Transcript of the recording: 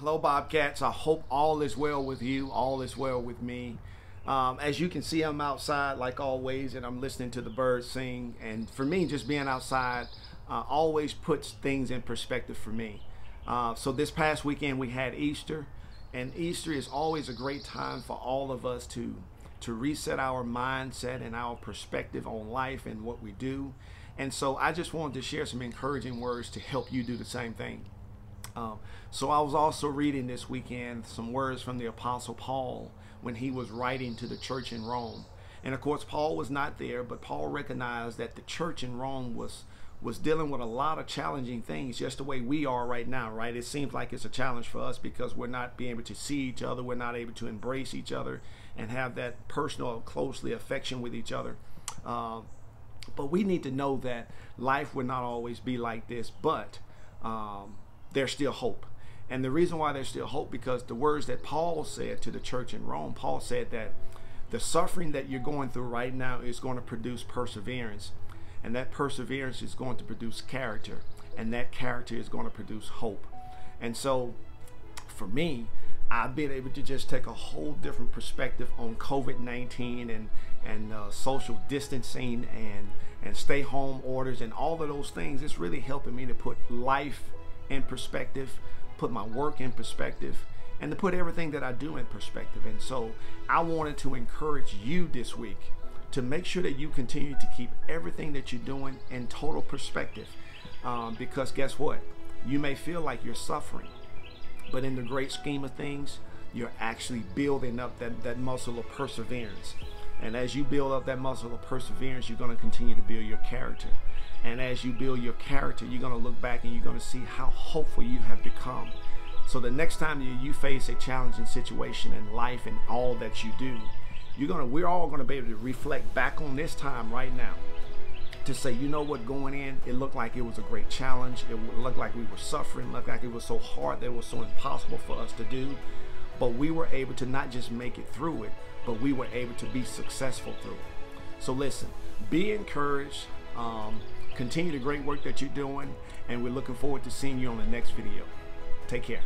hello, Bobcats. I hope all is well with you. All is well with me. Um, as you can see, I'm outside like always, and I'm listening to the birds sing. And for me, just being outside uh, always puts things in perspective for me. Uh, so this past weekend we had Easter, and Easter is always a great time for all of us to to reset our mindset and our perspective on life and what we do. And so I just wanted to share some encouraging words to help you do the same thing. Um, so I was also reading this weekend some words from the Apostle Paul when he was writing to the church in Rome. And of course, Paul was not there, but Paul recognized that the church in Rome was was dealing with a lot of challenging things just the way we are right now right? It seems like it's a challenge for us because we're not being able to see each other. We're not able to embrace each other and have that personal closely affection with each other. Uh, but we need to know that life will not always be like this but um, there's still hope and the reason why there's still hope because the words that paul said to the church in rome paul said that the suffering that you're going through right now is going to produce perseverance and that perseverance is going to produce character. And that character is going to produce hope. And so for me, I've been able to just take a whole different perspective on COVID-19 and and uh, social distancing and and stay home orders and all of those things. It's really helping me to put life in perspective, put my work in perspective, and to put everything that I do in perspective. And so I wanted to encourage you this week to make sure that you continue to keep everything that you're doing in total perspective. Um, because guess what? You may feel like you're suffering, but in the great scheme of things, you're actually building up that, that muscle of perseverance. And as you build up that muscle of perseverance, you're going to continue to build your character. And as you build your character, you're going to look back and you're going to see how hopeful you have become. So the next time you, you face a challenging situation in life and all that you do, you're gonna we're all gonna be able to reflect back on this time right now to say, you know what, going in, it looked like it was a great challenge. It looked like we were suffering, looked like it was so hard, that it was so impossible for us to do. But we were able to not just make it through it, but we were able to be successful through it. So listen, be encouraged. Um, continue the great work that you're doing, and we're looking forward to seeing you on the next video. Take care.